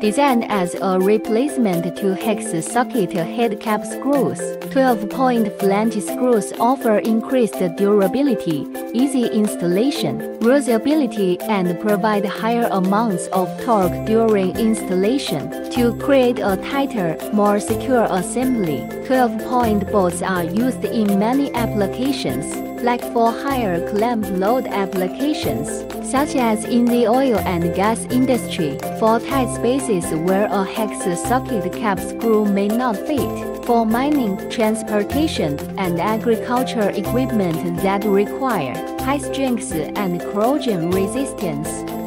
Designed as a replacement to hex socket head cap screws, 12-point flange screws offer increased durability, easy installation, usability, and provide higher amounts of torque during installation. To create a tighter, more secure assembly, 12-point bolts are used in many applications, like for higher clamp load applications, such as in the oil and gas industry, for tight spaces where a hex socket cap screw may not fit, for mining, transportation, and agriculture equipment that require high strength and corrosion resistance.